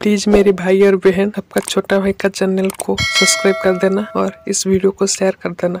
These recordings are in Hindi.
प्लीज़ मेरे भाई और बहन आपका छोटा भाई का चैनल को सब्सक्राइब कर देना और इस वीडियो को शेयर कर देना।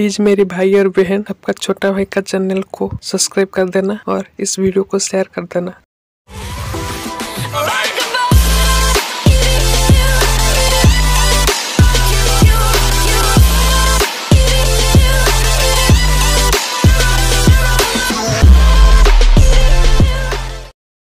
Please मेरे भाई और बहन, आपका छोटा भाई का चैनल को सब्सक्राइब कर देना और इस वीडियो को शेयर कर देना।